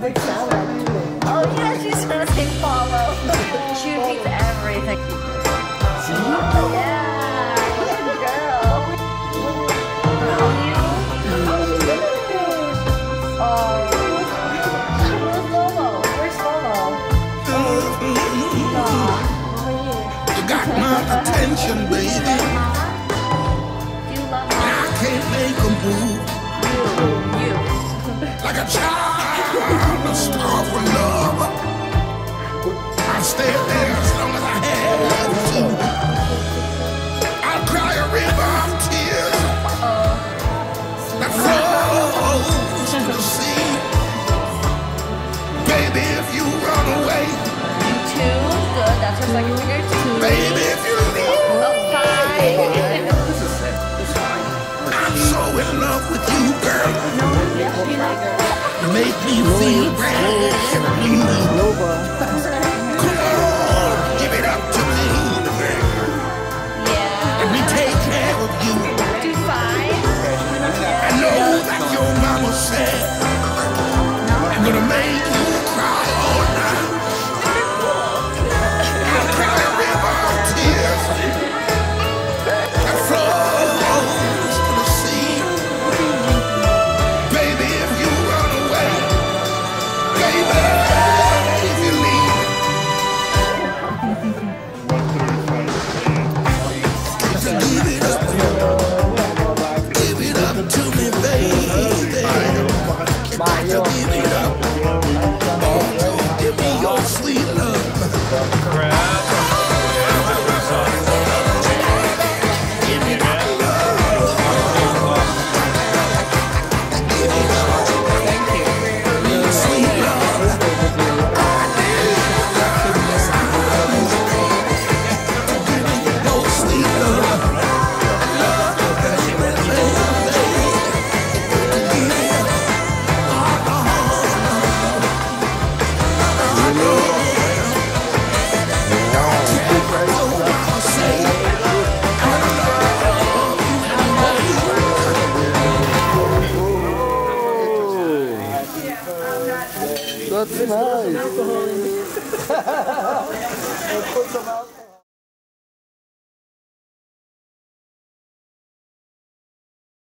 big salad. Oh yeah, she's gonna say follow. she repeats everything. Oh yeah, good girl. Oh, you. Oh. Where's Lolo? Where's Lolo? Aw, You got my attention, baby. You love I can't make a move you? You. like a child, star for love. I'll stay there as long as I have to. I'll cry a river of tears that flows to the sea. Baby, if you run away, Two. Good. That's her second finger. Two. baby, if you leave, Oh, five. I'm so in love with you, girl. You make me feel brand Nice. Put some out.